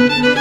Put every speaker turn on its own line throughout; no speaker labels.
Música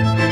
Thank you.